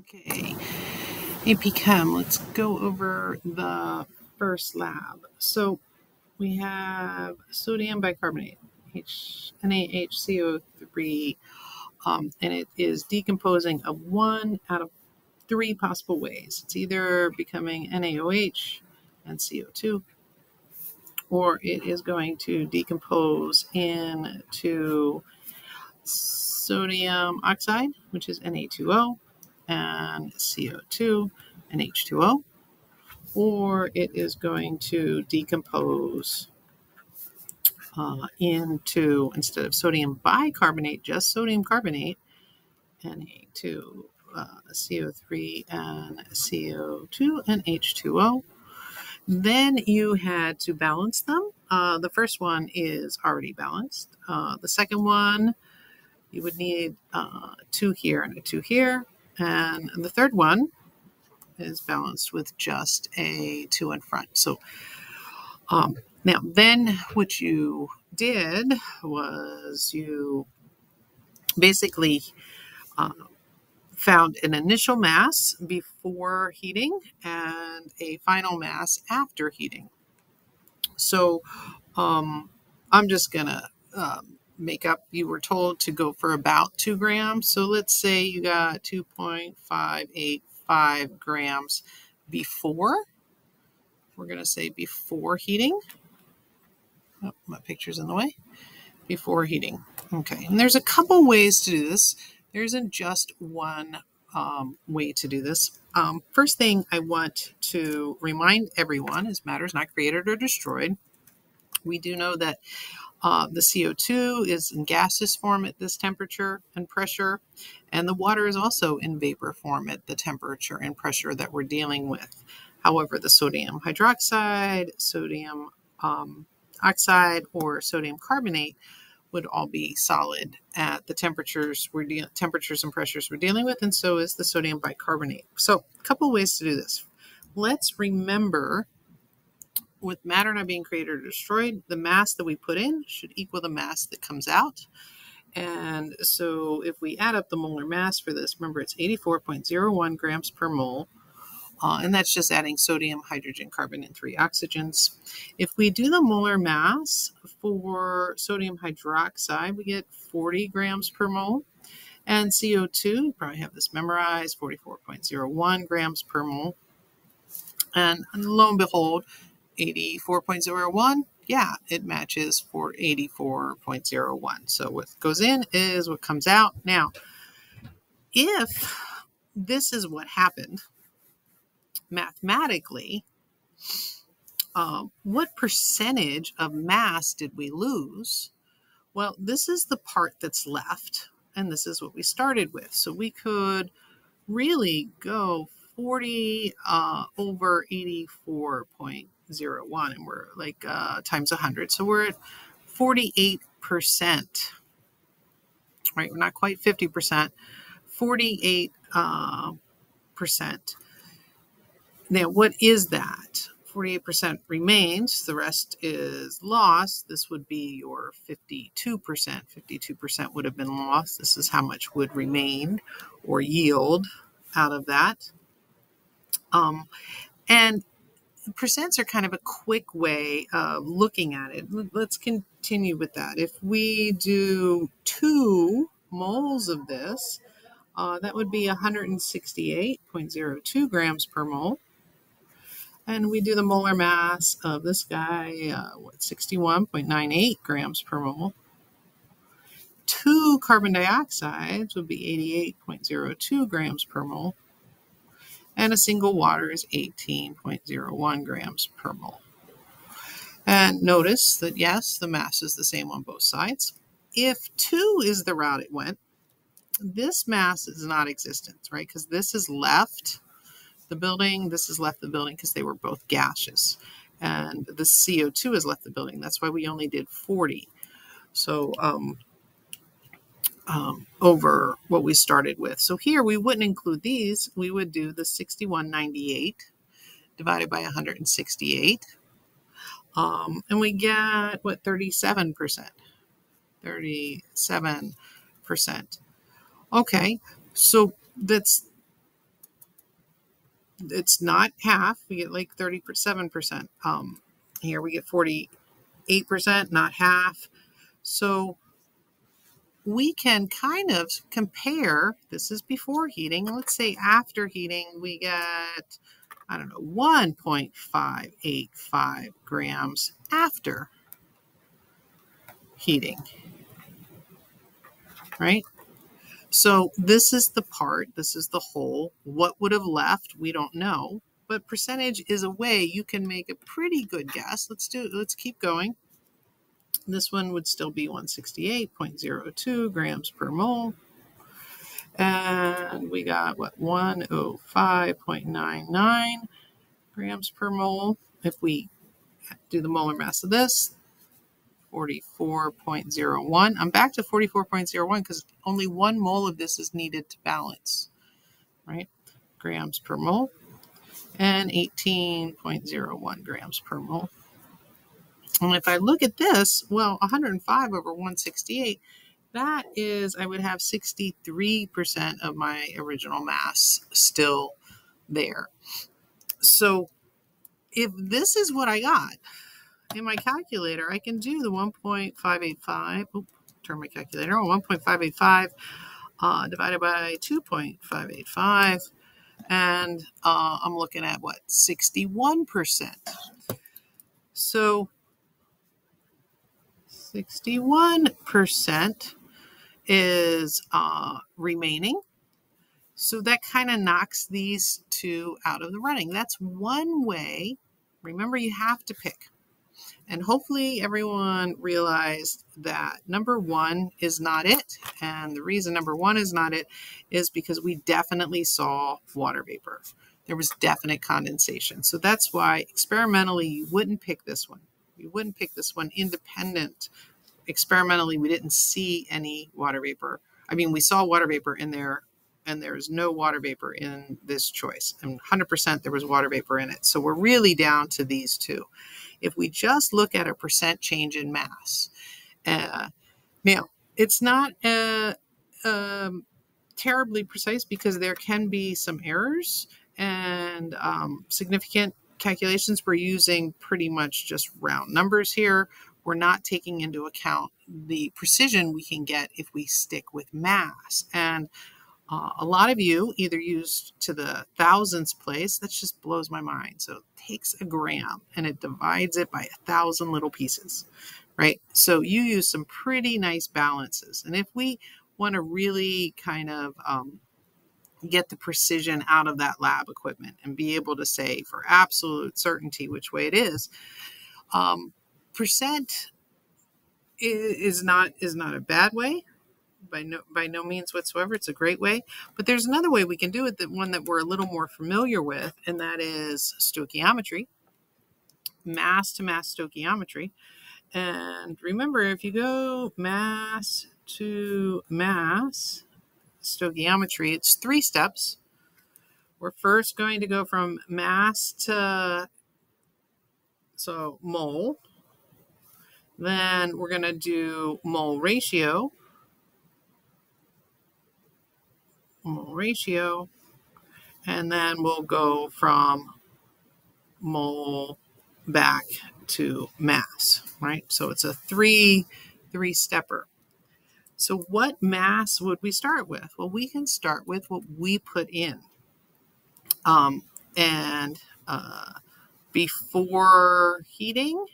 Okay, AP Chem, let's go over the first lab. So we have sodium bicarbonate, H, NaHCO3, um, and it is decomposing of one out of three possible ways. It's either becoming NaOH and CO2, or it is going to decompose into sodium oxide, which is Na2O, and CO2 and H2O, or it is going to decompose uh, into, instead of sodium bicarbonate, just sodium carbonate, Na2, uh, CO3 and CO2 and H2O. Then you had to balance them. Uh, the first one is already balanced. Uh, the second one, you would need uh, two here and a two here. And the third one is balanced with just a two in front. So um, now then what you did was you basically uh, found an initial mass before heating and a final mass after heating. So um, I'm just going to um, makeup, you were told to go for about two grams. So let's say you got 2.585 grams before. We're going to say before heating. Oh, my picture's in the way. Before heating. Okay. And there's a couple ways to do this. There isn't just one um, way to do this. Um, first thing I want to remind everyone is matter is not created or destroyed. We do know that uh, the CO2 is in gaseous form at this temperature and pressure, and the water is also in vapor form at the temperature and pressure that we're dealing with. However, the sodium hydroxide, sodium um, oxide, or sodium carbonate would all be solid at the temperatures we're de- temperatures and pressures we're dealing with, and so is the sodium bicarbonate. So, a couple ways to do this. Let's remember with matter not being created or destroyed, the mass that we put in should equal the mass that comes out. And so if we add up the molar mass for this, remember it's 84.01 grams per mole. Uh, and that's just adding sodium, hydrogen, carbon, and three oxygens. If we do the molar mass for sodium hydroxide, we get 40 grams per mole. And CO2, you probably have this memorized, 44.01 grams per mole. And lo and behold, 84.01, yeah, it matches for 84.01. So what goes in is what comes out. Now, if this is what happened mathematically, um, what percentage of mass did we lose? Well, this is the part that's left, and this is what we started with. So we could really go 40 uh, over 84.01 0.01 and we're like uh, times 100. So we're at 48%, right? We're not quite 50%, 48 uh, percent. Now, what is that? 48% remains, the rest is lost. This would be your 52%. 52% would have been lost. This is how much would remain or yield out of that. Um, and percents are kind of a quick way of looking at it. Let's continue with that. If we do two moles of this, uh, that would be 168.02 grams per mole. And we do the molar mass of this guy, uh, what, 61.98 grams per mole. Two carbon dioxides would be 88.02 grams per mole and a single water is 18.01 grams per mole. And notice that yes, the mass is the same on both sides. If 2 is the route it went, this mass is not existent, right? Because this is left the building, this has left the building because they were both gaseous. And the CO2 has left the building. That's why we only did 40. So um, um, over what we started with. So here we wouldn't include these. We would do the 6198 divided by 168. Um, and we get, what, 37%. 37%. Okay, so that's it's not half. We get like 37%. Um, here we get 48%, not half. So we can kind of compare, this is before heating. Let's say after heating, we get, I don't know, 1.585 grams after heating, right? So this is the part, this is the whole. What would have left, we don't know. But percentage is a way you can make a pretty good guess. Let's do let's keep going. This one would still be 168.02 grams per mole. And we got what 105.99 grams per mole. If we do the molar mass of this, 44.01. I'm back to 44.01 because only one mole of this is needed to balance, right? Grams per mole and 18.01 grams per mole. And if I look at this, well, 105 over 168, that is, I would have 63% of my original mass still there. So if this is what I got, in my calculator, I can do the 1.585. Oop, turn my calculator on. 1.585 uh, divided by 2.585. And uh, I'm looking at what? 61%. So 61% is uh, remaining. So that kind of knocks these two out of the running. That's one way. Remember, you have to pick. And hopefully, everyone realized that number one is not it. And the reason number one is not it is because we definitely saw water vapor. There was definite condensation. So that's why experimentally you wouldn't pick this one. You wouldn't pick this one independent. Experimentally, we didn't see any water vapor. I mean, we saw water vapor in there and there's no water vapor in this choice. And 100% there was water vapor in it. So we're really down to these two if we just look at a percent change in mass. Uh, now, it's not uh, um, terribly precise because there can be some errors and um, significant calculations. We're using pretty much just round numbers here. We're not taking into account the precision we can get if we stick with mass. And uh, a lot of you either use to the thousands place. That just blows my mind. So it takes a gram and it divides it by a thousand little pieces, right? So you use some pretty nice balances. And if we want to really kind of um, get the precision out of that lab equipment and be able to say for absolute certainty which way it is, um, percent is not is not a bad way by no by no means whatsoever. It's a great way. But there's another way we can do it, that one that we're a little more familiar with, and that is stoichiometry, mass to mass stoichiometry. And remember, if you go mass to mass stoichiometry, it's three steps. We're first going to go from mass to so mole. Then we're going to do mole ratio. mole ratio. And then we'll go from mole back to mass, right? So it's a three, three stepper. So what mass would we start with? Well, we can start with what we put in. Um, and uh, before heating,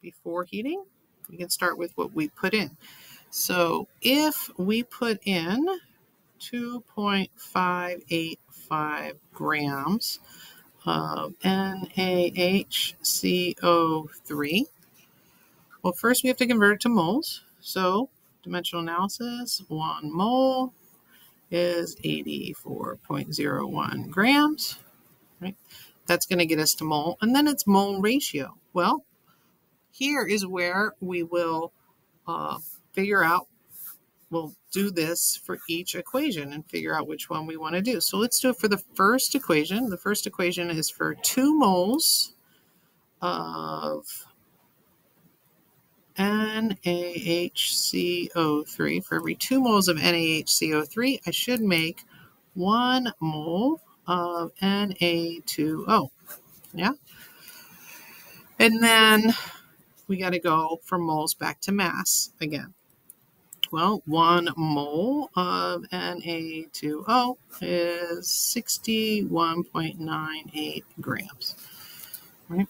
before heating, we can start with what we put in. So if we put in 2.585 grams of NaHCO3. Well, first we have to convert it to moles. So, dimensional analysis, one mole is 84.01 grams, right? That's going to get us to mole. And then it's mole ratio. Well, here is where we will uh, figure out we'll do this for each equation and figure out which one we want to do. So let's do it for the first equation. The first equation is for 2 moles of NaHCO3. For every 2 moles of NaHCO3, I should make 1 mole of Na2O. Yeah. And then we got to go from moles back to mass again. Well, one mole of Na2O is 61.98 grams. Right?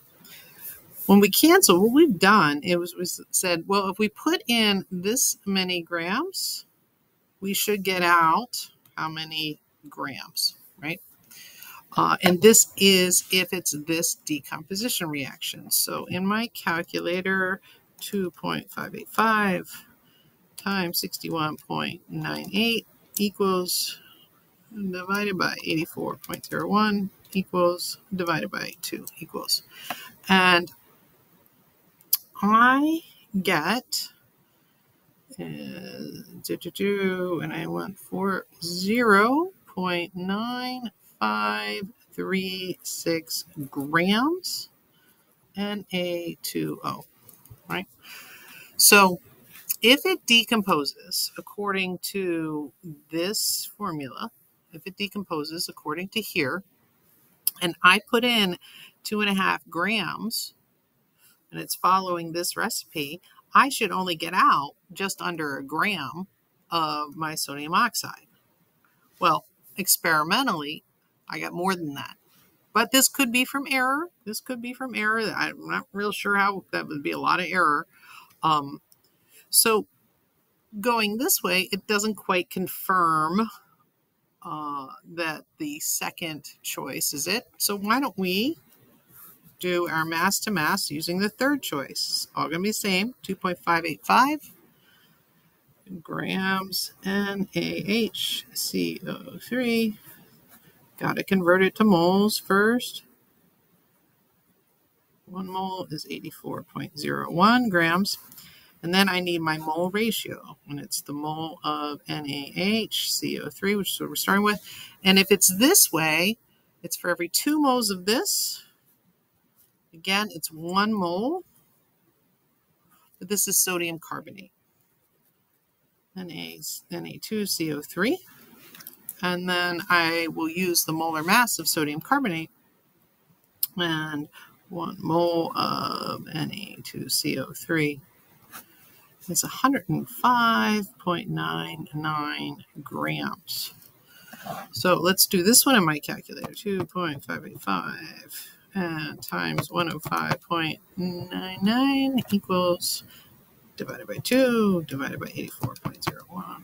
When we cancel, what we've done it was we said, well, if we put in this many grams, we should get out how many grams, right? Uh, and this is if it's this decomposition reaction. So in my calculator, 2.585 times 61.98 equals divided by 84.01 equals divided by 2 equals. And I get uh, do, do, do, and I went for 0.9536 grams Na2O, right? So if it decomposes according to this formula, if it decomposes according to here, and I put in two and a half grams, and it's following this recipe, I should only get out just under a gram of my sodium oxide. Well, experimentally, I got more than that. But this could be from error. This could be from error. I'm not real sure how that would be a lot of error. Um, so going this way, it doesn't quite confirm uh, that the second choice is it. So why don't we do our mass to mass using the third choice? All going to be same, 2.585 grams NaHCO3. Got to convert it to moles first. One mole is 84.01 grams. And then I need my mole ratio, and it's the mole of NaHCO3, which is what we're starting with. And if it's this way, it's for every two moles of this. Again, it's one mole, but this is sodium carbonate. Na, Na2CO3. And then I will use the molar mass of sodium carbonate and one mole of Na2CO3 is 105.99 grams. So let's do this one in my calculator. 2.585 and times 105.99 equals divided by 2 divided by 84.01.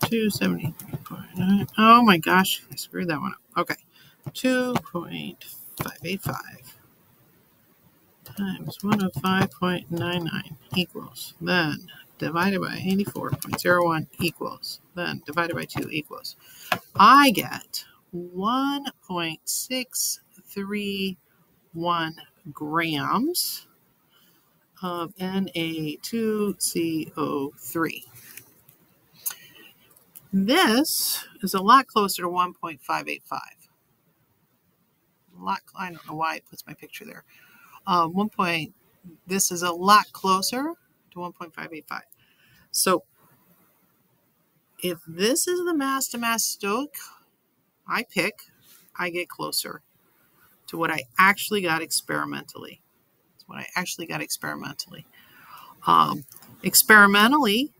270.9. Oh my gosh, I screwed that one up. Okay. 2.585 times 105.99 equals, then divided by 84.01 equals, then divided by 2 equals. I get 1.631 grams of Na2CO3. This is a lot closer to 1.585 A lot, I don't know why it puts my picture there. Um, one point, this is a lot closer to 1.585. So if this is the mass to mass stoic I pick, I get closer to what I actually got experimentally. It's what I actually got experimentally. Um, experimentally,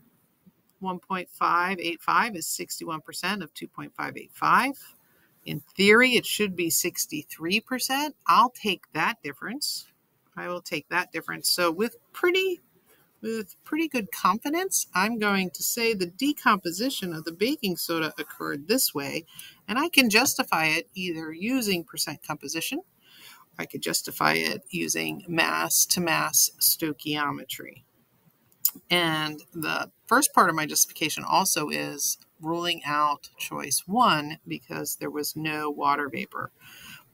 1.585 is 61% of 2.585. In theory, it should be 63%. I'll take that difference. I will take that difference. So with pretty with pretty good confidence, I'm going to say the decomposition of the baking soda occurred this way, and I can justify it either using percent composition, I could justify it using mass to mass stoichiometry. And the first part of my justification also is ruling out choice one because there was no water vapor.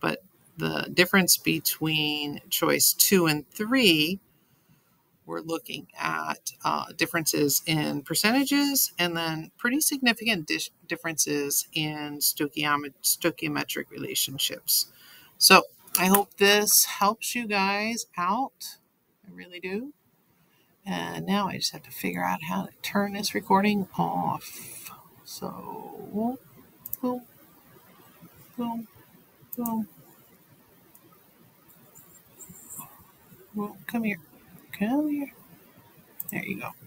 But the difference between choice two and three, we're looking at uh, differences in percentages and then pretty significant di- differences in stoichiometric relationships. So I hope this helps you guys out. I really do. And now I just have to figure out how to turn this recording off. So, boom, boom, boom. Well. Come here. There you go.